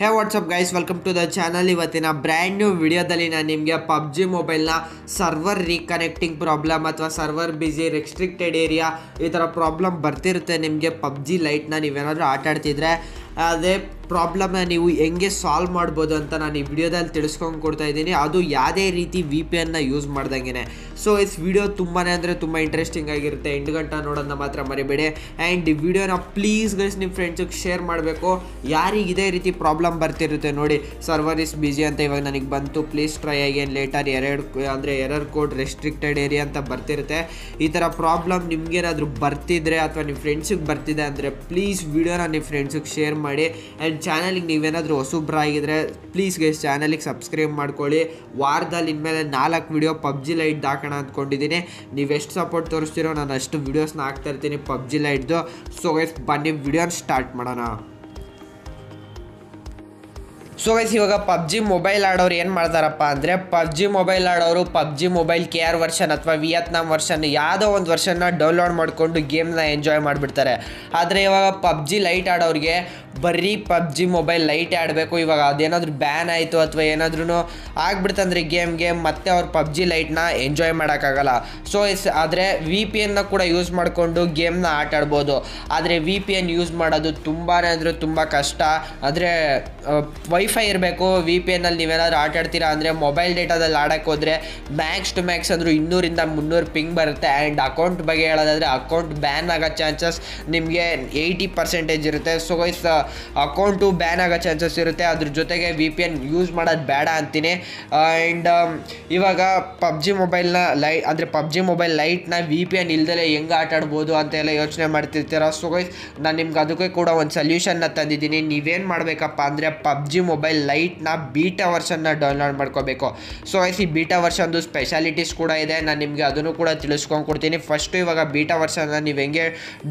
Hey what's up guys welcome to the channel ಇವತ್ತಿನ brand new ವಿಡಿಯೋದಲ್ಲಿ ನಾನು ನಿಮಗೆ ಪಬ್ಜಿ ಮೊಬೈಲ್ನ ಸರ್ವರ್ ರೀಕನೆಕ್ಟಿಂಗ್ ಪ್ರಾಬ್ಲಮ್ ಅಥವಾ ಸರ್ವರ್ ಬಿಸಿ ರೆಸ್ಟ್ರಿಕ್ಟೆಡ್ ಏರಿಯಾ ಈ ಥರ ಪ್ರಾಬ್ಲಮ್ ಬರ್ತಿರುತ್ತೆ ನಿಮಗೆ ಪಬ್ಜಿ ಲೈಟ್ನ ನೀವೇನಾದರೂ ಆಟಾಡ್ತಿದ್ರೆ. ಅದೇ ಪ್ರಾಬ್ಲಮ್ನ ನೀವು ಹೆಂಗೆ ಸಾಲ್ವ್ ಮಾಡ್ಬೋದು ಅಂತ ನಾನು ಈ ವಿಡಿಯೋದಲ್ಲಿ ತಿಳಿಸ್ಕೊಂಡು ಕೊಡ್ತಾ ಇದ್ದೀನಿ. ಅದು ಯಾವುದೇ ರೀತಿ ವಿ ಪಿ ಎನ್ನ ಯೂಸ್ ಮಾಡ್ದಂಗೆ ಸೊ ಇಸ್ ವಿಡಿಯೋ ತುಂಬಾ ಅಂದರೆ ತುಂಬ ಇಂಟ್ರೆಸ್ಟಿಂಗ್ ಆಗಿರುತ್ತೆ. ಎಂಟು ಗಂಟೆ ನೋಡೋದನ್ನ ಮಾತ್ರ ಮರಿಬೇಡಿ. ಆ್ಯಂಡ್ ಈ ವಿಡಿಯೋನ ಪ್ಲೀಸ್ ಗೈಸ್ ನಿಮ್ಮ ಫ್ರೆಂಡ್ಸಿಗೆ ಶೇರ್ ಮಾಡಬೇಕು. ಯಾರಿಗೆ ಇದೇ ರೀತಿ ಪ್ರಾಬ್ಲಮ್ ಬರ್ತಿರುತ್ತೆ ನೋಡಿ. ಸರ್ವರ್ ಇಸ್ ಬಿಜಿ ಅಂತ ಇವಾಗ ನನಗೆ ಬಂತು. ಪ್ಲೀಸ್ ಟ್ರೈ ಆಗೇನು ಲೇಟರ್ ಎರಡು ಅಂದರೆ ಎರರ್ ಕೋಡ್ ರೆಸ್ಟ್ರಿಕ್ಟೆಡ್ ಏರಿಯಾ ಅಂತ ಬರ್ತಿರುತ್ತೆ. ಈ ಥರ ಪ್ರಾಬ್ಲಮ್ ನಿಮಗೇನಾದರೂ ಬರ್ತಿದ್ರೆ ಅಥವಾ ನಿಮ್ಮ ಫ್ರೆಂಡ್ಸಿಗೆ ಬರ್ತಿದೆ ಅಂದರೆ ಪ್ಲೀಸ್ ವಿಡಿಯೋನ ನಿಮ್ಮ ಫ್ರೆಂಡ್ಸಿಗೆ ಶೇರ್ ಮಾಡಿ. ಆ್ಯಂಡ್ ಚಾನಲಿಗೆ ನೀವೇನಾದರೂ ಆಗಿದ್ದರೆ ಪ್ಲೀಸ್ ಗೈಸ್ ಚಾನಲಿಗೆ ಸಬ್ಸ್ಕ್ರೈಬ್ ಮಾಡ್ಕೊಳ್ಳಿ. ವಾರದಲ್ಲಿ ಇನ್ಮೇಲೆ ನಾಲ್ಕು ವಿಡಿಯೋ ಪಬ್ಜಿ ಲೈಟ್ ಹಾಕೋಣ ಅಂದ್ಕೊಂಡಿದ್ದೀನಿ ನೀವು ಎಷ್ಟು ಸಪೋರ್ಟ್ ತೋರಿಸ್ತೀರೋ ನಾನು ಅಷ್ಟು ವೀಡಿಯೋಸ್ನ ಹಾಕ್ತಾ ಇರ್ತೀನಿ ಪಬ್ಜಿ ಲೈಟ್ದು. ಸೊ ಗೈಸ್ ಬನ್ನಿ ವಿಡಿಯೋನ ಸ್ಟಾರ್ಟ್ ಮಾಡೋಣ. ಸೊ ಗೈಸ್ ಇವಾಗ ಪಬ್ಜಿ ಮೊಬೈಲ್ ಆಡೋರು ಏನು ಮಾಡ್ತಾರಪ್ಪ ಅಂದರೆ, ಪಬ್ಜಿ ಮೊಬೈಲ್ ಆಡೋರು PUBG mobile K R version ಅಥವಾ ವಿಯತ್ನಾಮ್ ವರ್ಷನ್ ಯಾವುದೋ ಒಂದು ವರ್ಷನ್ನ ಡೌನ್ಲೋಡ್ ಮಾಡಿಕೊಂಡು ಗೇಮ್ನ ಎಂಜಾಯ್ ಮಾಡಿಬಿಡ್ತಾರೆ. ಆದರೆ ಇವಾಗ ಪಬ್ಜಿ ಲೈಟ್ ಆಡೋರಿಗೆ ಬರೀ ಪಬ್ಜಿ ಮೊಬೈಲ್ ಲೈಟ್ ಆಡಬೇಕು. ಇವಾಗ ಅದೇನಾದರೂ ಬ್ಯಾನ್ ಆಯಿತು ಅಥವಾ ಏನಾದ್ರೂ ಆಗ್ಬಿಡ್ತಂದ್ರೆ ಗೇಮ್ಗೆ ಮತ್ತೆ ಅವ್ರು ಪಬ್ಜಿ ಲೈಟ್ನ ಎಂಜಾಯ್ ಮಾಡೋಕ್ಕಾಗಲ್ಲ. ಸೊ ಇಸ್ ಆದರೆ ವಿ ಪಿ ಎನ್ನ ಕೂಡ ಯೂಸ್ ಮಾಡಿಕೊಂಡು ಗೇಮ್ನ ಆಟ ಆಡ್ಬೋದು. ಆದರೆ ವಿ ಪಿ ಎನ್ ಯೂಸ್ ಮಾಡೋದು ತುಂಬಾ ಅಂದರೆ ತುಂಬ ಕಷ್ಟ. ಆದರೆ ವೈಫೈ ಇರಬೇಕು. ವಿ ಪಿ ಎನ್ನಲ್ಲಿ ನೀವೇನಾದ್ರು ಆಟ ಆಡ್ತೀರಾ ಅಂದರೆ ಮೊಬೈಲ್ ಡೇಟಾದಲ್ಲಿ ಆಡೋಕ್ಕೆ ಹೋದರೆ ಮ್ಯಾಕ್ಸ್ ಟು ಮ್ಯಾಕ್ಸ್ ಅಂದರೂ ಇನ್ನೂರಿಂದ ಮುನ್ನೂರು ಪಿಂಗ್ ಬರುತ್ತೆ. ಆ್ಯಂಡ್ ಅಕೌಂಟ್ ಬಗ್ಗೆ ಹೇಳೋದಾದರೆ ಅಕೌಂಟ್ ಬ್ಯಾನ್ ಆಗೋ ಚಾನ್ಸಸ್ ನಿಮಗೆ ಏಯ್ಟಿ ಪರ್ಸೆಂಟೇಜ್ ಇರುತ್ತೆ. ಸೊ ಗೈಸ್ ಅಕೌಂಟು ಬ್ಯಾನ್ ಆಗೋ ಚಾನ್ಸಸ್ ಇರುತ್ತೆ. ಅದ್ರ ಜೊತೆಗೆ ವಿ ಪಿ ಎನ್ ಯೂಸ್ ಮಾಡೋದು ಬೇಡ ಅಂತೀನಿ. ಆ್ಯಂಡ್ ಇವಾಗ ಪಬ್ಜಿ ಮೊಬೈಲ್ನ ಲೈ, ಅಂದರೆ ಪಬ್ಜಿ ಮೊಬೈಲ್ ಲೈಟ್ನ ವಿ ಪಿ ಎನ್ ಇಲ್ದಲೆ ಹೆಂಗೆ ಆಟ ಆಡ್ಬೋದು ಅಂತೆಲ್ಲ ಯೋಚನೆ ಮಾಡ್ತಿರ್ತೀರ? ಸೊ ಗೈಸ್ ನಾನು ನಿಮ್ಗೆ ಅದಕ್ಕೆ ಕೂಡ ಒಂದು ಸೊಲ್ಯೂಷನ್ನ ತಂದಿದ್ದೀನಿ. ನೀವೇನು ಮಾಡಬೇಕಪ್ಪ ಅಂದರೆ ಪಬ್ಜಿ ಮೊಬೈಲ್ ಲೈಟ್ನ ಬೀಟಾ ವರ್ಷನ್ನ ಡೌನ್ಲೋಡ್ ಮಾಡ್ಕೋಬೇಕು. ಸೊ ಗೈಸ್ ಈ ಬೀಟಾ ವರ್ಷನ್ದು ಸ್ಪೆಷಾಲಿಟೀಸ್ ಕೂಡ ಇದೆ. ನಾನು ನಿಮಗೆ ಅದನ್ನು ಕೂಡ ತಿಳಿಸ್ಕೊಂಡು ಕೊಡ್ತೀನಿ. ಫಸ್ಟು ಇವಾಗ ಬೀಟಾ ವರ್ಷನ್ನ ನೀವು ಹೆಂಗೆ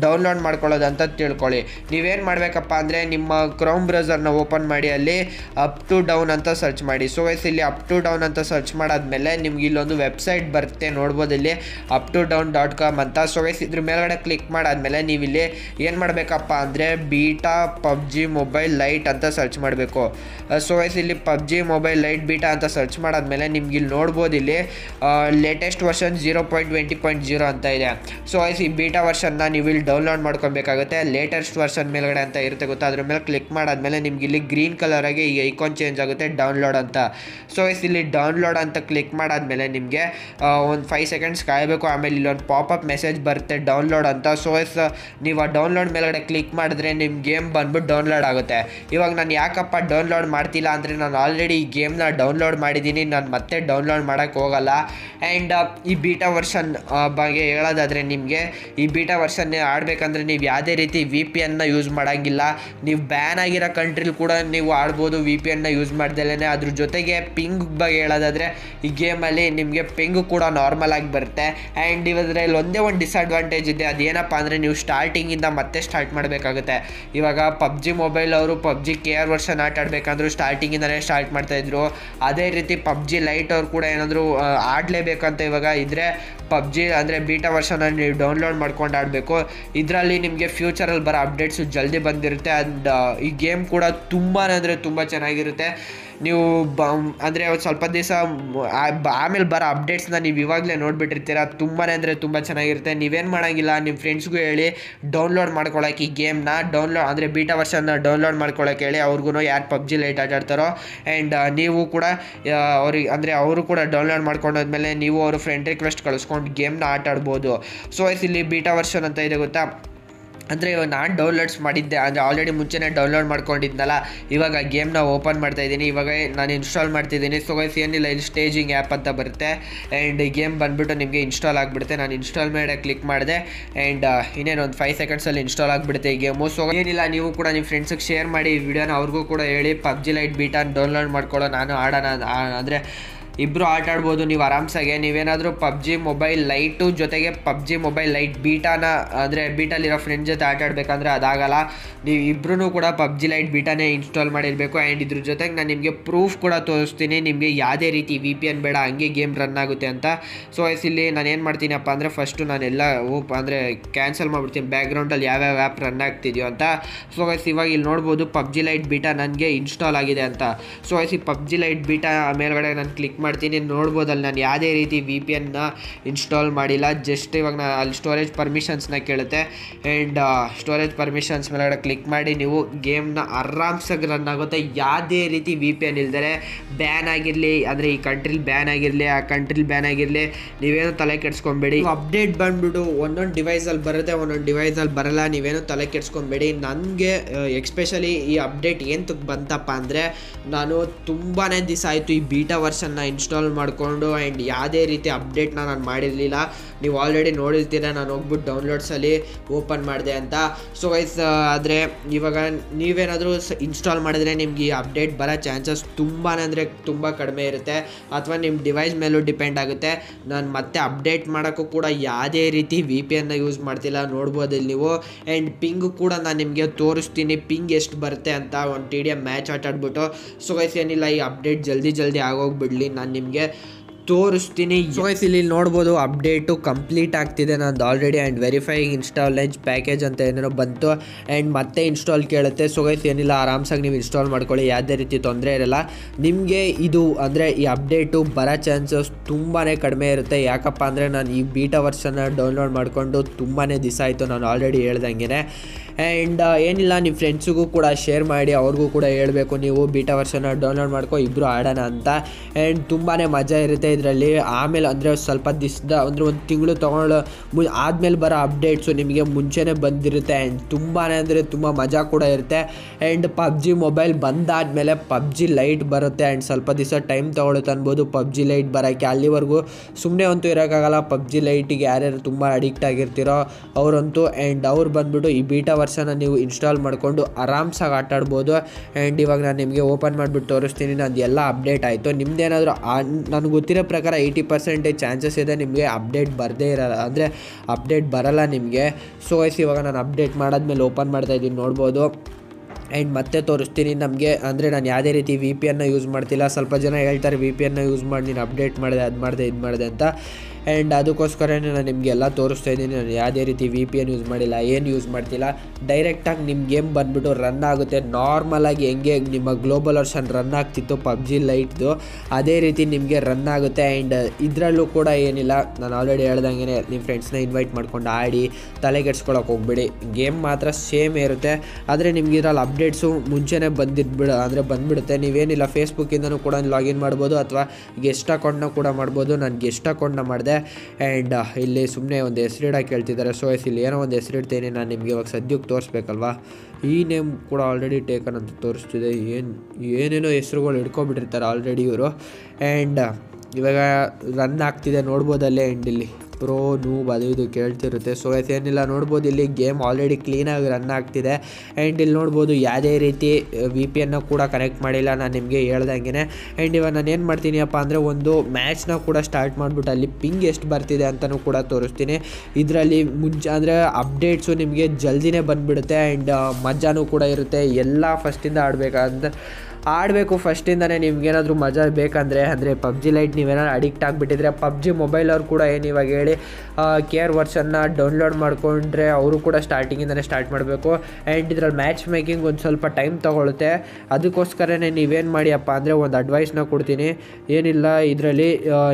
ಡೌನ್ಲೋಡ್ ಮಾಡ್ಕೊಳ್ಳೋದು ಅಂತ ತಿಳ್ಕೊಳ್ಳಿ. ನೀವೇನು ಮಾಡಬೇಕಪ್ಪ ಅಂದರೆ ನಿಮ್ಮ ಕ್ರೌಮ್ ಬ್ರೌಸರ್ನ ಓಪನ್ ಮಾಡಿ ಅಲ್ಲಿ ಅಪ್ ಟು ಡೌನ್ ಅಂತ ಸರ್ಚ್ ಮಾಡಿ. ಸೊ ಗೈಸ್ ಇಲ್ಲಿ ಅಪ್ ಟು ಡೌನ್ ಅಂತ ಸರ್ಚ್ ಮಾಡಾದ್ಮೇಲೆ ನಿಮ್ಗೆ ಇಲ್ಲೊಂದು ವೆಬ್ಸೈಟ್ ಬರುತ್ತೆ. ನೋಡ್ಬೋದು ಇಲ್ಲಿ up to down dot com ಅಂತ. ಸೊ ಗೈಸ್ ಇದ್ರ ಮೇಲ್ಗಡೆ ಕ್ಲಿಕ್ ಮಾಡಾದ್ಮೇಲೆ ನೀವು ಇಲ್ಲಿ ಏನು ಮಾಡಬೇಕಪ್ಪ ಅಂದರೆ ಬೀಟಾ ಪಬ್ಜಿ ಮೊಬೈಲ್ ಲೈಟ್ ಅಂತ ಸರ್ಚ್ ಮಾಡಬೇಕು. ಸೊ ಗೈಸ್ ಇಲ್ಲಿ ಪಬ್ಜಿ ಮೊಬೈಲ್ ಲೈಟ್ ಬೀಟಾ ಅಂತ ಸರ್ಚ್ ಮಾಡಾದ್ಮೇಲೆ ನಿಮ್ಗೆ ಇಲ್ಲಿ ನೋಡ್ಬೋದು ಇಲ್ಲಿ latest version zero point twenty point zero ಅಂತ ಇದೆ. ಸೊ ಗೈಸ್ ಈ ಬೀಟಾ ವರ್ಷನ್ನ ನೀವು ಇಲ್ಲಿ ಡೌನ್ಲೋಡ್ ಮಾಡ್ಕೊಬೇಕಾಗುತ್ತೆ. ಲೇಟೆಸ್ಟ್ ವರ್ಷನ್ ಮೇಲ್ಗಡೆ ಅಂತ ಇರುತ್ತೆ ಗೊತ್ತಾ? ಅದ್ರ ಮೇಲೆ ಕ್ಲಿಕ್ ಮಾಡಾದ್ಮೇಲೆ ನಿಮ್ಗೆ ಇಲ್ಲಿ ಗ್ರೀನ್ ಕಲರಾಗಿ ಈ ಐಕಾನ್ ಚೇಂಜ್ ಆಗುತ್ತೆ ಡೌನ್ಲೋಡ್ ಅಂತ. ಸೊ ಎಸ್ ಇಲ್ಲಿ ಡೌನ್ಲೋಡ್ ಅಂತ ಕ್ಲಿಕ್ ಮಾಡಾದ್ಮೇಲೆ ನಿಮಗೆ ಒಂದು ಫೈವ್ ಸೆಕೆಂಡ್ಸ್ ಕಾಯಬೇಕು. ಆಮೇಲೆ ಇಲ್ಲೊಂದು ಪಾಪಪ್ ಮೆಸೇಜ್ ಬರುತ್ತೆ ಡೌನ್ಲೋಡ್ ಅಂತ. ಸೊ ಎಸ್ ನೀವು ಆ ಡೌನ್ಲೋಡ್ ಮೇಲ್ಗಡೆ ಕ್ಲಿಕ್ ಮಾಡಿದ್ರೆ ನಿಮ್ಮ ಗೇಮ್ ಬಂದ್ಬಿಟ್ಟು ಡೌನ್ಲೋಡ್ ಆಗುತ್ತೆ. ಇವಾಗ ನಾನು ಯಾಕಪ್ಪ ಡೌನ್ಲೋಡ್ ಮಾಡ್ತಿಲ್ಲ ಅಂದರೆ ನಾನು ಆಲ್ರೆಡಿ ಈ ಗೇಮ್ನ ಡೌನ್ಲೋಡ್ ಮಾಡಿದ್ದೀನಿ, ನಾನು ಮತ್ತೆ ಡೌನ್ಲೋಡ್ ಮಾಡೋಕ್ಕೆ ಹೋಗಲ್ಲ. ಆ್ಯಂಡ್ ಈ ಬೀಟಾ ವರ್ಷನ್ ಬಗ್ಗೆ ಹೇಳೋದಾದರೆ ನಿಮಗೆ ಈ ಬೀಟಾ ವರ್ಷನ್ ಆಡಬೇಕಂದ್ರೆ ನೀವು ಯಾವುದೇ ರೀತಿ ವಿ ಪಿ ಎನ್ನ ಯೂಸ್ ಮಾಡೋಂಗಿಲ್ಲ. ನೀವು ಬ್ಯಾನ್ ಆಗಿರೋ ಕಂಟ್ರಿಲಿ ಕೂಡ ನೀವು ಆಡ್ಬೋದು ವಿ ಪಿ ಎನ್ನ ಯೂಸ್ ಮಾಡ್ದಲೇ ಅದ್ರ ಜೊತೆಗೆ ಪಿಂಗ್ ಬಗ್ಗೆ ಹೇಳೋದಾದರೆ, ಈ ಗೇಮಲ್ಲಿ ನಿಮಗೆ ಪಿಂಗ್ ಕೂಡ ನಾರ್ಮಲ್ ಆಗಿ ಬರುತ್ತೆ. ಆ್ಯಂಡ್ ಇವದ್ರಲ್ಲಿ ಒಂದೇ ಒಂದು ಡಿಸ್ಅಡ್ವಾಂಟೇಜ್ ಇದೆ. ಅದೇನಪ್ಪ ಅಂದರೆ, ನೀವು ಸ್ಟಾರ್ಟಿಂಗಿಂದ ಮತ್ತೆ ಸ್ಟಾರ್ಟ್ ಮಾಡಬೇಕಾಗುತ್ತೆ. ಇವಾಗ ಪಬ್ಜಿ ಮೊಬೈಲ್ ಅವರು ಪಬ್ಜಿ ಕೆ ಆರ್ ವರ್ಷನ್ ಆಟ ಆಡಬೇಕಂದ್ರೂ ಸ್ಟಾರ್ಟ್ ಮಾಡ್ತಾಯಿದ್ರು ಅದೇ ರೀತಿ ಪಬ್ಜಿ ಲೈಟ್ ಅವ್ರು ಕೂಡ ಏನಾದರೂ ಆಡಲೇಬೇಕಂತ ಇವಾಗ ಇದ್ದರೆ ಪಬ್ಜಿ ಅಂದರೆ ಬೀಟಾ ವರ್ಷನ ನೀವು ಡೌನ್ಲೋಡ್ ಮಾಡ್ಕೊಂಡು ಆಡಬೇಕು. ಇದರಲ್ಲಿ ನಿಮಗೆ ಫ್ಯೂಚರಲ್ಲಿ ಬರೋ ಅಪ್ಡೇಟ್ಸು ಜಲ್ದಿ ಬಂದಿರುತ್ತೆ. ಆ್ಯಂಡ್ ಈ ಗೇಮ್ ಕೂಡ ತುಂಬಾ ಅಂದರೆ ತುಂಬ ಚೆನ್ನಾಗಿರುತ್ತೆ. ನೀವು ಬ, ಅಂದರೆ ಸ್ವಲ್ಪ ದಿವಸ ಆಮೇಲೆ ಬರೋ ಅಪ್ಡೇಟ್ಸ್ನ ನೀವು ಇವಾಗಲೇ ನೋಡಿಬಿಟ್ಟಿರ್ತೀರ. ತುಂಬಾ ಅಂದರೆ ತುಂಬ ಚೆನ್ನಾಗಿರುತ್ತೆ. ನೀವೇನು ಮಾಡೋಂಗಿಲ್ಲ ನಿಮ್ಮ ಫ್ರೆಂಡ್ಸ್ಗೂ ಹೇಳಿ ಡೌನ್ಲೋಡ್ ಮಾಡ್ಕೊಳ್ಳೋಕೆ ಈ ಗೇಮ್ನ ಡೌನ್ಲೋಡ್ ಅಂದರೆ ಬೀಟಾ ವರ್ಷನ್ನ ಡೌನ್ಲೋಡ್ ಮಾಡ್ಕೊಳ್ಳೋಕೆ ಹೇಳಿ ಅವ್ರಿಗೂ ಯಾರು ಪಬ್ಜಿ ಲೈಟ್ ಆಟಾಡ್ತಾರೋ ಆ್ಯಂಡ್ ನೀವು ಕೂಡ ಅವ್ರಿಗೆ ಅಂದರೆ ಅವರು ಕೂಡ ಡೌನ್ಲೋಡ್ ಮಾಡ್ಕೊಂಡಾದ್ಮೇಲೆ ನೀವು ಅವರು ಫ್ರೆಂಡ್ ರಿಕ್ವೆಸ್ಟ್ ಕಳಿಸ್ಕೊಂಡು ಗೇಮ್ನ ಆಟಾಡ್ಬೋದು. ಸೊ ಇಲ್ಲಿ ಬೀಟಾ ವರ್ಷನ್ ಅಂತ ಇದೆ ಗೊತ್ತಾ? ಅಂದರೆ ಇವಾಗ ನಾನು ಡೌನ್ಲೋಡ್ಸ್ ಮಾಡಿದ್ದೆ, ಅಂದರೆ ಆಲ್ರೆಡಿ ಮುಂಚೆನೇ ಡೌನ್ಲೋಡ್ ಮಾಡ್ಕೊಂಡಿದ್ನಲ್ಲ, ಇವಾಗ ಗೇಮ್ನ ಓಪನ್ ಮಾಡ್ತಾ ಇದ್ದೀನಿ, ಇವಾಗ ನಾನು ಇನ್ಸ್ಟಾಲ್ ಮಾಡ್ತಿದ್ದೀನಿ. ಸೊ ಗೈಸ್ ಏನಿಲ್ಲ, ಇಲ್ಲಿ ಸ್ಟೇಜಿಂಗ್ ಆ್ಯಪ್ ಅಂತ ಬರುತ್ತೆ ಆ್ಯಂಡ್ ಗೇಮ್ ಬಂದುಬಿಟ್ಟು ನಿಮಗೆ ಇನ್ಸ್ಟಾಲ್ ಆಗಿಬಿಡುತ್ತೆ. ನಾನು ಇನ್ಸ್ಟಾಲ್ ಮೇಲೆ ಕ್ಲಿಕ್ ಮಾಡಿದೆ ಆ್ಯಂಡ್ ಇನ್ನೇನು ಒಂದು ಫೈವ್ ಸೆಕೆಂಡ್ಸಲ್ಲಿ ಇನ್ಸ್ಟಾಲ್ ಆಗಿಬಿಡುತ್ತೆ ಈ ಗೇಮು ಸೊ ಏನಿಲ್ಲ, ನೀವು ಕೂಡ ನಿಮ್ಮ ಫ್ರೆಂಡ್ಸಿಗೆ ಶೇರ್ ಮಾಡಿ ಈ ವಿಡಿಯೋನ ಅವ್ರಿಗೂ ಕೂಡ ಹೇಳಿ. ಪಬ್ಜಿ ಲೈಟ್ ಬೀಟಾನ ಡೌನ್ಲೋಡ್ ಮಾಡ್ಕೊಳ್ಳೋ ನಾನು ಆಡೋಣ ಅಂದರೆ ಇಬ್ಬರು ಆಟ ಆಡ್ಬೋದು ನೀವು ಆರಾಮ್ಸಾಗೆ. ನೀವೇನಾದರೂ ಪಬ್ಜಿ ಮೊಬೈಲ್ ಲೈಟು ಜೊತೆಗೆ ಪಬ್ಜಿ ಮೊಬೈಲ್ ಲೈಟ್ ಬೀಟಾನ, ಅಂದರೆ ಬೀಟಲ್ಲಿರೋ ಫ್ರೆಂಡ್ ಜೊತೆ ಆಟ ಆಡಬೇಕಂದ್ರೆ ಅದಾಗಲ್ಲ. ನೀವು ಇಬ್ಬರೂ ಕೂಡ ಪಬ್ಜಿ ಲೈಟ್ ಬೀಟಾನೇ ಇನ್ಸ್ಟಾಲ್ ಮಾಡಿರಬೇಕು ಆ್ಯಂಡ್ ಇದ್ರ ಜೊತೆಗೆ ನಾನು ನಿಮಗೆ ಪ್ರೂಫ್ ಕೂಡ ತೋರಿಸ್ತೀನಿ. ನಿಮಗೆ ಯಾವುದೇ ರೀತಿ ವಿ ಪಿ ಎನ್ ಬೇಡ, ಹಂಗೆ ಗೇಮ್ ರನ್ ಆಗುತ್ತೆ ಅಂತ. ಸೊ ಎಸ್ ಇಲ್ಲಿ ನಾನು ಏನು ಮಾಡ್ತೀನಪ್ಪ ಅಂದರೆ ಫಸ್ಟು ನಾನೆಲ್ಲ ಓಪ್ ಅಂದರೆ ಕ್ಯಾನ್ಸಲ್ ಮಾಡಿಬಿಡ್ತೀನಿ. ಬ್ಯಾಕ್ಗ್ರೌಂಡಲ್ಲಿ ಯಾವ್ಯಾವ ಆ್ಯಪ್ ರನ್ ಆಗ್ತಿದೆಯೋ ಅಂತ. ಸೊ ಎಸ್ ಇವಾಗ ಇಲ್ಲಿ ನೋಡ್ಬೋದು ಪಬ್ಜಿ ಲೈಟ್ ಬೀಟಾ ನನಗೆ ಇನ್ಸ್ಟಾಲ್ ಆಗಿದೆ ಅಂತ. ಸೊ ಎಸ್ ಈ ಪಬ್ಜಿ ಲೈಟ್ ಬೀಟಾ ಮೇಲ್ಗಡೆ ನಾನು ಕ್ಲಿಕ್ ಮಾಡ್ತೀನಿ, ನೋಡ್ಬೋದಲ್ಲಿ ನಾನು. ಯಾವುದೇ ರೀತಿ ವಿ ಪಿ ಎನ್ನ ಇನ್ಸ್ಟಾಲ್ ಮಾಡಿಲ್ಲ. ಜಸ್ಟ್ ಇವಾಗ ನಾನು ಅಲ್ಲಿ ಸ್ಟೋರೇಜ್ ಪರ್ಮಿಷನ್ಸ್ನ ಕೇಳುತ್ತೆ. ಆ್ಯಂಡ್ ಸ್ಟೋರೇಜ್ ಪರ್ಮಿಷನ್ಸ್ ಮೇಲೆ ಕ್ಲಿಕ್ ಮಾಡಿ ನೀವು ಗೇಮ್ನ ಆರಾಮ್ಸಾಗಿ ರನ್ ಆಗುತ್ತೆ. ಯಾವುದೇ ರೀತಿ ವಿ ಪಿ ಎನ್ ಇಲ್ದರೆ ಬ್ಯಾನ್ ಆಗಿರಲಿ, ಅಂದರೆ ಈ ಕಂಟ್ರಿಲಿ ಬ್ಯಾನ್ ಆಗಿರಲಿ, ಆ ಕಂಟ್ರಿಲಿ ಬ್ಯಾನ್ ಆಗಿರಲಿ, ನೀವೇನು ತಲೆ ಕೆಡ್ಸ್ಕೊಬೇಡಿ. ಅಪ್ಡೇಟ್ ಬಂದ್ಬಿಟ್ಟು ಒಂದೊಂದು ಡಿವೈಸಲ್ಲಿ ಬರುತ್ತೆ, ಒಂದೊಂದು ಡಿವೈಸಲ್ಲಿ ಬರಲ್ಲ, ನೀವೇನು ತಲೆ ಕೆಡ್ಸ್ಕೊಬೇಡಿ. ನನಗೆ ಎಕ್ಸ್ಪೆಷಲಿ ಈ ಅಪ್ಡೇಟ್ ಏನು ಬಂತಪ್ಪ ಅಂದರೆ, ನಾನು ತುಂಬಾ ದಿವಸ ಆಯಿತು ಈ ಬೀಟಾ ವರ್ಷನ್ನ ಇನ್ಸ್ಟಾಲ್ ಮಾಡಿಕೊಂಡು ಆ್ಯಂಡ್ ಯಾವುದೇ ರೀತಿ ಅಪ್ಡೇಟ್ನ ನಾನು ಮಾಡಿರಲಿಲ್ಲ. ನೀವು ಆಲ್ರೆಡಿ ನೋಡಿರ್ತೀರ, ನಾನು ಹೋಗ್ಬಿಟ್ಟು ಡೌನ್ಲೋಡ್ಸಲ್ಲಿ ಓಪನ್ ಮಾಡಿದೆ ಅಂತ. ಸೊ ಗೈಸ್ ಆದರೆ ಇವಾಗ ನೀವೇನಾದರೂ ಇನ್ಸ್ಟಾಲ್ ಮಾಡಿದ್ರೆ ನಿಮ್ಗೆ ಈ ಅಪ್ಡೇಟ್ ಬರೋ ಚಾನ್ಸಸ್ ತುಂಬಾ ಅಂದರೆ ತುಂಬ ಕಡಿಮೆ ಇರುತ್ತೆ. ಅಥವಾ ನಿಮ್ಮ ಡಿವೈಸ್ ಮೇಲೂ ಡಿಪೆಂಡ್ ಆಗುತ್ತೆ. ನಾನು ಮತ್ತೆ ಅಪ್ಡೇಟ್ ಮಾಡೋಕ್ಕೂ ಕೂಡ ಯಾವುದೇ ರೀತಿ ವಿ ಪಿ ಎನ್ನ ಯೂಸ್ ಮಾಡ್ತಿಲ್ಲ, ನೋಡ್ಬೋದು ಇಲ್ಲಿ ನೀವು. ಆ್ಯಂಡ್ ಪಿಂಗ್ ಕೂಡ ನಾನು ನಿಮಗೆ ತೋರಿಸ್ತೀನಿ ಪಿಂಗ್ ಎಷ್ಟು ಬರುತ್ತೆ ಅಂತ ಒಂದು ಟಿ ಡಿ ಎಂ ಮ್ಯಾಚ್ ಆಟಾಡ್ಬಿಟ್ಟು. ಸೊ ಗೈಸ್ ಏನಿಲ್ಲ, ಈ ಅಪ್ಡೇಟ್ ಜಲ್ದಿ ಜಲ್ದಿ ಆಗೋಗ್ಬಿಡಲಿ ನಾನು ನಿಮಗೆ. ತೋರಿಸ್ತೀನಿ. ಗೈಸ್ ಇಲ್ಲಿ ನೋಡ್ಬೋದು ಅಪ್ಡೇಟು ಕಂಪ್ಲೀಟ್ ಆಗ್ತಿದೆ. ನಂದು already and verifying installation package ಅಂತ ಏನೇನೋ ಬಂತು ಆ್ಯಂಡ್ ಮತ್ತೆ ಇನ್ಸ್ಟಾಲ್ ಕೇಳುತ್ತೆ. ಸೊ ಗೈಸ್ ಏನಿಲ್ಲ, ಆರಾಮ್ಸಾಗಿ ನೀವು ಇನ್ಸ್ಟಾಲ್ ಮಾಡ್ಕೊಳ್ಳಿ. ಯಾವುದೇ ರೀತಿ ತೊಂದರೆ ಇರಲ್ಲ. ನಿಮಗೆ ಇದು ಅಂದರೆ ಈ ಅಪ್ಡೇಟು ಬರೋ ಚಾನ್ಸಸ್ ತುಂಬಾ ಕಡಿಮೆ ಇರುತ್ತೆ. ಯಾಕಪ್ಪ ಅಂದರೆ ನಾನು ಈ ಬೀಟಾ ವರ್ಷನ ಡೌನ್ಲೋಡ್ ಮಾಡಿಕೊಂಡು ತುಂಬಾ ದಿವಸ ಆಯಿತು. ನಾನು ಆಲ್ರೆಡಿ ಹೇಳ್ದಂಗೆ ಆ್ಯಂಡ್ ಏನಿಲ್ಲ ನಿಮ್ಮ ಫ್ರೆಂಡ್ಸಿಗೂ ಕೂಡ ಶೇರ್ ಮಾಡಿ, ಅವ್ರಿಗೂ ಕೂಡ ಹೇಳಬೇಕು. ನೀವು ಬೀಟಾ ವರ್ಷನ ಡೌನ್ಲೋಡ್ ಮಾಡ್ಕೊ ಇಬ್ಬರು ಆಡೋಣ ಅಂತ. ಆ್ಯಂಡ್ ತುಂಬಾ ಮಜಾ ಇರುತ್ತೆ ಇದರಲ್ಲಿ. ಆಮೇಲೆ ಅಂದರೆ ಸ್ವಲ್ಪ ದಿವಸದ ಅಂದರೆ ಒಂದು ತಿಂಗಳು ತೊಗೊಂಡು ಮು, ಆದಮೇಲೆ ಬರೋ ಅಪ್ಡೇಟ್ಸು ನಿಮಗೆ ಮುಂಚೆನೇ ಬಂದಿರುತ್ತೆ. ಆ್ಯಂಡ್ ತುಂಬಾ ಅಂದರೆ ತುಂಬ ಮಜಾ ಕೂಡ ಇರುತ್ತೆ. ಆ್ಯಂಡ್ ಪಬ್ಜಿ ಮೊಬೈಲ್ ಬಂದಾದಮೇಲೆ ಪಬ್ಜಿ ಲೈಟ್ ಬರುತ್ತೆ. ಆ್ಯಂಡ್ ಸ್ವಲ್ಪ ದಿವಸ ಟೈಮ್ ತೊಗೊಳುತ್ತೆ ಅನ್ಬೋದು ಪಬ್ಜಿ ಲೈಟ್ ಬರೋಕ್ಕೆ. ಅಲ್ಲಿವರೆಗೂ ಸುಮ್ಮನೆ ಅಂತೂ ಇರೋಕ್ಕಾಗಲ್ಲ. ಪಬ್ಜಿ ಲೈಟಿಗೆ ಯಾರ್ಯಾರು ತುಂಬ ಅಡಿಕ್ಟ್ ಆಗಿರ್ತೀರೋ, ಅವರಂತೂ. ಆ್ಯಂಡ್ ಅವ್ರು ಬಂದ್ಬಿಟ್ಟು ಈ ಬೀಟಾ ವರ್ಷನ ನೀವು ಇನ್ಸ್ಟಾಲ್ ಮಾಡಿಕೊಂಡು ಆರಾಮ್ಸಾಗಿ ಆಟ ಆಡ್ಬೋದು ಆ್ಯಂಡ್ ಇವಾಗ ನಾನು ನಿಮಗೆ ಓಪನ್ ಮಾಡಿಬಿಟ್ಟು ತೋರಿಸ್ತೀನಿ. ನಂದು ಎಲ್ಲ ಅಪ್ಡೇಟ್ ಆಯಿತು. ನಿಮ್ದೇನಾದರೂ ನನಗೆ ಗೊತ್ತಿರೋ ಪ್ರಕಾರ ಏಯ್ಟಿ ಪರ್ಸೆಂಟೇಜ್ ಚಾನ್ಸಸ್ ಇದೆ ನಿಮಗೆ ಅಪ್ಡೇಟ್ ಬರದೇ ಇರಲ್ಲ. ಅಂದರೆ ಅಪ್ಡೇಟ್ ಬರಲ್ಲ ನಿಮಗೆ. ಸೊ ವೈಸ್ ಇವಾಗ ನಾನು ಅಪ್ಡೇಟ್ ಮಾಡಾದ್ಮೇಲೆ ಓಪನ್ ಮಾಡ್ತಾ ಇದ್ದೀನಿ. ನೋಡ್ಬೋದು. ಆ್ಯಂಡ್ ಮತ್ತೆ ತೋರಿಸ್ತೀನಿ ನಮಗೆ. ಅಂದರೆ ನಾನು ಯಾವುದೇ ರೀತಿ ವಿ ಪಿ ಎನ್ನ ಯೂಸ್ ಮಾಡ್ತಿಲ್ಲ. ಸ್ವಲ್ಪ ಜನ ಹೇಳ್ತಾರೆ ವಿ ಪಿ ಎನ್ನ ಯೂಸ್ ಮಾಡಿ, ನೀನು ಅಪ್ಡೇಟ್ ಮಾಡಿದೆ, ಅದು ಮಾಡಿದೆ, ಇದು ಮಾಡಿದೆ ಅಂತ. ಆ್ಯಂಡ್ ಅದಕ್ಕೋಸ್ಕರನೇ ನಾನು ನಿಮಗೆ ಎಲ್ಲ ತೋರಿಸ್ತಾ ಇದ್ದೀನಿ. ನಾನು ಯಾವುದೇ ರೀತಿ ವಿ ಪಿ ಎನ್ ಯೂಸ್ ಮಾಡಿಲ್ಲ, ಏನು ಯೂಸ್ ಮಾಡ್ತಿಲ್ಲ. ಡೈರೆಕ್ಟಾಗಿ ನಿಮ್ಮ ಗೇಮ್ ಬಂದುಬಿಟ್ಟು ರನ್ ಆಗುತ್ತೆ. ನಾರ್ಮಲಾಗಿ ಹೆಂಗೆ ನಿಮ್ಮ ಗ್ಲೋಬಲ್ ವರ್ಷನ್ ರನ್ ಆಗ್ತಿತ್ತು ಪಬ್ಜಿ ಲೈಟ್ದು ಅದೇ ರೀತಿ ನಿಮಗೆ ರನ್ ಆಗುತ್ತೆ. ಆ್ಯಂಡ್ ಇದರಲ್ಲೂ ಕೂಡ ಏನಿಲ್ಲ. ನಾನು ಆಲ್ರೆಡಿ ಹೇಳ್ದಂಗೆ ನಿಮ್ಮ ಫ್ರೆಂಡ್ಸ್ನ ಇನ್ವೈಟ್ ಮಾಡ್ಕೊಂಡು ಆಡಿ, ತಲೆ ಕೆಡ್ಸ್ಕೊಳಕ್ಕೆ ಹೋಗ್ಬೇಡಿ. ಗೇಮ್ ಮಾತ್ರ ಸೇಮ್ ಇರುತ್ತೆ. ಆದರೆ ನಿಮ್ಗೆ ಇದರಲ್ಲಿ ಅಪ್ಡೇಟ್ಸು ಮುಂಚೆನೇ ಬಂದಿದ್ಬಿಡ, ಅಂದರೆ ಬಂದುಬಿಡುತ್ತೆ. ನೀವೇನಿಲ್ಲ ಫೇಸ್ಬುಕ್ಕಿಂದನೂ ಕೂಡ ಲಾಗಿನ್ ಮಾಡ್ಬೋದು, ಅಥವಾ ಗೆಸ್ಟ್ ಅಕೌಂಟ್ನ ಕೂಡ ಮಾಡ್ಬೋದು. ನಾನು ಗೆಸ್ಟ್ ಅಕೌಂಟ್ನ ಮಾಡಿದೆ. ಆ್ಯಂಡ್ ಇಲ್ಲಿ ಸುಮ್ಮನೆ ಒಂದು ಹೆಸರಿಡಕ್ಕೆ ಹೇಳ್ತಿದ್ದಾರೆ ಸೊ ಎಸ್ ಇಲ್ಲಿ ಏನೋ ಒಂದು ಹೆಸರಿಡ್ತೇನೆ. ನಾನು ನಿಮಗೆ ಇವಾಗ ಸದ್ಯಕ್ಕೆ ತೋರಿಸ್ಬೇಕಲ್ವಾ? ಈ ನೇಮ್ ಕೂಡ ಆಲ್ರೆಡಿ ಟೇಕನ್ ಅಂತ ತೋರಿಸ್ತಿದೆ. ಏನು, ಏನೇನೋ ಹೆಸ್ರುಗಳು ಇಟ್ಕೊಂಡ್ಬಿಟ್ಟಿರ್ತಾರೆ ಆಲ್ರೆಡಿ ಇವರು. ಆ್ಯಂಡ್ ಇವಾಗ ರನ್ ಆಗ್ತಿದೆ ನೋಡ್ಬೋದಲ್ಲೇ ಆ್ಯಂಡ್ ಇಲ್ಲಿ. ಪ್ರೋ ನೂಬ್ ಅದು ಇದು ಕೇಳ್ತಿರುತ್ತೆ. ಸೊ ಎಸ್ ಏನಿಲ್ಲ ನೋಡ್ಬೋದು. ಇಲ್ಲಿ ಗೇಮ್ ಆಲ್ರೆಡಿ ಕ್ಲೀನಾಗಿ ರನ್ ಆಗ್ತಿದೆ. ಆ್ಯಂಡ್ ಇಲ್ಲಿ ನೋಡ್ಬೋದು ಯಾವುದೇ ರೀತಿ ವಿ ಪಿ ಎನ್ನ ಕೂಡ ಕನೆಕ್ಟ್ ಮಾಡಿಲ್ಲ ನಾನು ನಿಮಗೆ ಹೇಳ್ದಂಗೆ ಆ್ಯಂಡ್ ಇವಾಗ ನಾನು ಏನು ಮಾಡ್ತೀನಿ ಅಪ್ಪ ಅಂದರೆ ಒಂದು ಮ್ಯಾಚ್ನ ಕೂಡ ಸ್ಟಾರ್ಟ್ ಮಾಡಿಬಿಟ್ಟು ಅಲ್ಲಿ ಪಿಂಗ್ ಎಷ್ಟು ಬರ್ತಿದೆ ಅಂತಲೂ ಕೂಡ ತೋರಿಸ್ತೀನಿ. ಇದರಲ್ಲಿ ಮುಂಚೆ ಅಂದರೆ ಅಪ್ಡೇಟ್ಸು ನಿಮಗೆ ಜಲ್ದಿನೇ ಬಂದುಬಿಡುತ್ತೆ. ಆ್ಯಂಡ್ ಮಜಾನೂ ಕೂಡ ಇರುತ್ತೆ. ಎಲ್ಲ ಫಸ್ಟಿಂದ ಆಡಬೇಕಂದ್ರೆ ಆಡಬೇಕು ಫಸ್ಟಿಂದನೇ ನಿಮ್ಗೇನಾದರೂ ಮಜಾ ಬೇಕಂದರೆ, ಅಂದರೆ ಪಬ್ಜಿ ಲೈಟ್ ನೀವೇನಾದ್ರು ಅಡಿಕ್ಟ್ ಆಗಿಬಿಟ್ಟಿದ್ರೆ ಪಬ್ಜಿ ಮೊಬೈಲವ್ರು ಕೂಡ ಏನು ಇವಾಗ ಹೇಳಿ ಕೇರ್ ವರ್ಷನ್ನ ಡೌನ್ಲೋಡ್ ಮಾಡಿಕೊಂಡ್ರೆ ಅವರು ಕೂಡ ಸ್ಟಾರ್ಟಿಂಗಿಂದನೇ ಸ್ಟಾರ್ಟ್ ಮಾಡಬೇಕು. ಆ್ಯಂಡ್ ಇದ್ರಲ್ಲಿ ಮ್ಯಾಚ್ ಮೇಕಿಂಗ್ ಒಂದು ಸ್ವಲ್ಪ ಟೈಮ್ ತೊಗೊಳುತ್ತೆ. ಅದಕ್ಕೋಸ್ಕರನೇ ನೀವೇನು ಮಾಡಿಯಪ್ಪ ಅಂದರೆ ಒಂದು ಅಡ್ವೈಸ್ನ ಕೊಡ್ತೀನಿ. ಏನಿಲ್ಲ, ಇದರಲ್ಲಿ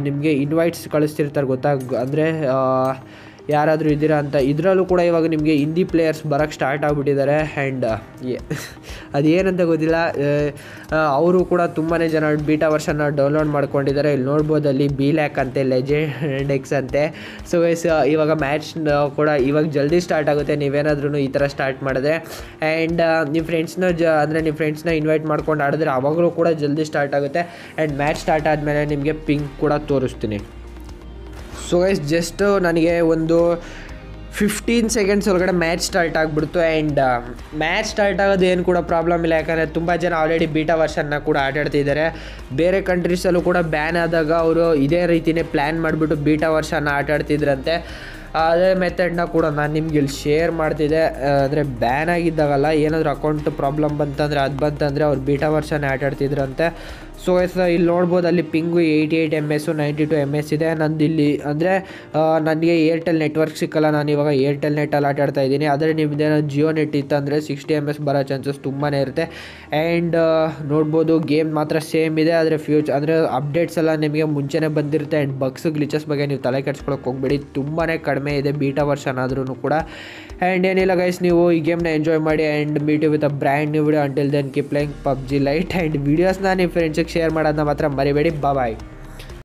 ನಿಮಗೆ ಇನ್ವೈಟ್ಸ್ ಕಳಿಸ್ತಿರ್ತಾರೆ ಗೊತ್ತಾಗ ಅಂದರೆ ಯಾರಾದರೂ ಇದ್ದೀರಾ ಅಂತ, ಇದರಲ್ಲೂ ಕೂಡ ಇವಾಗ ನಿಮಗೆ ಹಿಂದಿ ಪ್ಲೇಯರ್ಸ್ ಬರೋಕ್ಕೆ ಸ್ಟಾರ್ಟ್ ಆಗಿಬಿಟ್ಟಿದ್ದಾರೆ. ಆ್ಯಂಡ್ ಅದೇನಂತ ಗೊತ್ತಿಲ್ಲ. ಅವರು ಕೂಡ ತುಂಬಾ ಜನ ಬೀಟಾ ವರ್ಷನ ಡೌನ್ಲೋಡ್ ಮಾಡ್ಕೊಂಡಿದ್ದಾರೆ. ಇಲ್ಲಿ ನೋಡ್ಬೋದು ಅಲ್ಲಿ ಬಿ ಲ್ಯಾಕ್ ಅಂತೆ ಲೆಜೆಂಡ್ ಎಕ್ಸ್ ಅಂತೆ. ಸೊ ವೈಸ್ ಇವಾಗ ಮ್ಯಾಚ್ ಕೂಡ ಇವಾಗ ಜಲ್ದಿ ಸ್ಟಾರ್ಟ್ ಆಗುತ್ತೆ. ನೀವೇನಾದ್ರೂ ಈ ಥರ ಸ್ಟಾರ್ಟ್ ಮಾಡಿದ್ರೆ. ಆ್ಯಂಡ್ ನಿಮ್ಮ ಫ್ರೆಂಡ್ಸ್ನ ಜ, ಅಂದರೆ ನಿಮ್ಮ ಫ್ರೆಂಡ್ಸ್ನ ಇನ್ವೈಟ್ ಮಾಡ್ಕೊಂಡು ಆಡಿದ್ರೆ ಅವಾಗಲೂ ಕೂಡ ಜಲ್ದಿ ಸ್ಟಾರ್ಟ್ ಆಗುತ್ತೆ. ಆ್ಯಂಡ್ ಮ್ಯಾಚ್ ಸ್ಟಾರ್ಟ್ ಆದಮೇಲೆ ನಿಮಗೆ ಪಿಂಕ್ ಕೂಡ ತೋರಿಸ್ತೀನಿ. ಸೊ ಗೈಸ್ ಜಸ್ಟ್ ನನಗೆ ಒಂದು ಫಿಫ್ಟೀನ್ ಸೆಕೆಂಡ್ಸ್ ಒಳಗಡೆ ಮ್ಯಾಚ್ ಸ್ಟಾರ್ಟ್ ಆಗಿಬಿಡ್ತು ಆ್ಯಂಡ್ ಮ್ಯಾಚ್ ಸ್ಟಾರ್ಟ್ ಆಗೋದು ಏನು ಕೂಡ ಪ್ರಾಬ್ಲಮ್ ಇಲ್ಲ. ಯಾಕಂದರೆ ತುಂಬ ಜನ ಆಲ್ರೆಡಿ ಬೀಟಾ ವರ್ಷನ್ನ ಕೂಡ ಆಟಾಡ್ತಿದ್ದಾರೆ. ಬೇರೆ ಕಂಟ್ರೀಸಲ್ಲೂ ಕೂಡ ಬ್ಯಾನ್ ಆದಾಗ ಅವರು ಇದೇ ರೀತಿಯೇ ಪ್ಲ್ಯಾನ್ ಮಾಡಿಬಿಟ್ಟು ಬೀಟಾ ವರ್ಷನ ಆಟಾಡ್ತಿದ್ರಂತೆ. ಅದೇ ಮೆಥಡ್ನ ಕೂಡ ನಾನು ನಿಮ್ಗೆ ಇಲ್ಲಿ ಶೇರ್ ಮಾಡ್ತಿದ್ದೆ. ಅಂದರೆ ಬ್ಯಾನ್ ಆಗಿದ್ದಾಗಲ್ಲ ಏನಾದರೂ ಅಕೌಂಟ್ ಪ್ರಾಬ್ಲಮ್ ಬಂತಂದರೆ, ಅದು ಬಂತಂದರೆ ಅವ್ರು ಬೀಟಾ ವರ್ಷನೇ ಆಟಾಡ್ತಿದ್ರಂತೆ. ಸೊ ಎಸ್ ಇಲ್ಲಿ ನೋಡ್ಬೋದು, ಅಲ್ಲಿ ping eighty eight M S ninety two M S ಇದೆ. ನಂದು ಇಲ್ಲಿ ಅಂದರೆ ನನಗೆ ಏರ್ಟೆಲ್ ನೆಟ್ವರ್ಕ್ ಸಿಕ್ಕಲ್ಲ. ನಾನು ಇವಾಗ ಏರ್ಟೆಲ್ ನೆಟ್ಟಲ್ಲಿ ಆಟ ಆಡ್ತಾ ಇದ್ದೀನಿ. ಆದರೆ ನಿಮ್ಮದೇನೋ ಜಿಯೋ ನೆಟ್ ಇತ್ತಂದರೆ ಸಿಕ್ಸ್ಟಿ ಎಂ ಎಸ್ ಬರೋ ಚಾನ್ಸಸ್ ತುಂಬಾ ಇರುತ್ತೆ. ಆ್ಯಂಡ್ ನೋಡ್ಬೋದು ಗೇಮ್ ಮಾತ್ರ ಸೇಮ್ ಇದೆ. ಆದರೆ ಫ್ಯೂಚ್ ಅಂದರೆ ಅಪ್ಡೇಟ್ಸ್ ಎಲ್ಲ ನಿಮಗೆ ಮುಂಚೆನೇ ಬಂದಿರುತ್ತೆ. ಆ್ಯಂಡ್ ಬಗ್ಸ್ ಗ್ಲಿಚಸ್ ಬಗ್ಗೆ ನೀವು ತಲೆ ಕೆಡ್ಸ್ಕೊಳಕ್ಕೆ ಹೋಗ್ಬೇಡಿ. ತುಂಬಾ ಕಡಿಮೆ ಇದೆ. ಬೀಟಾ ವರ್ಷನ್ ಆದ್ರೂ ಕೂಡ. ಆ್ಯಂಡ್ ಏನಿಲ್ಲ ಗೈಸ್ ನೀವು ಈ ಗೇಮ್ನ ಎಂಜಾಯ್ ಮಾಡಿ and meet with a brand new video until then keep playing PUBG lite and ವೀಡಿಯೋಸ್ನ ನಿಮ್ಮ ಫ್ರೆಂಡ್ಸಿಗೆ ಶೇರ್ ಮಾಡೋದನ್ನ ಮಾತ್ರ ಮರಿಬೇಡಿ ಬಾಯ್